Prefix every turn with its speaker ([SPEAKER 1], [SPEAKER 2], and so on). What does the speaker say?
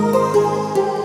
[SPEAKER 1] oh, you.